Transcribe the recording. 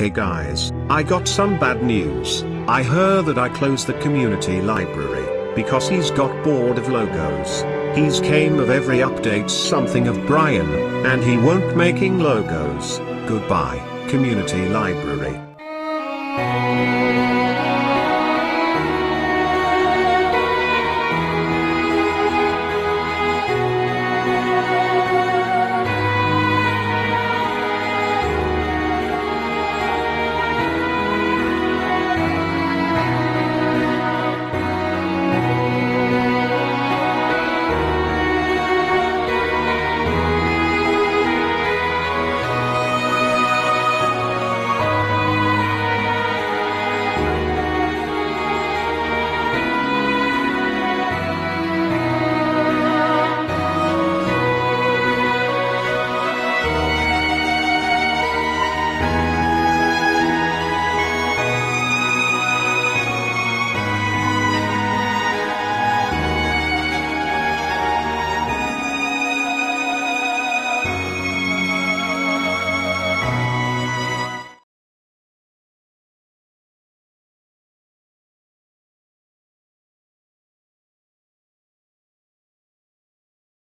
Hey guys, I got some bad news. I heard that I closed the community library, because he's got bored of logos. He's came of every update something of Brian, and he won't making logos. Goodbye, community library.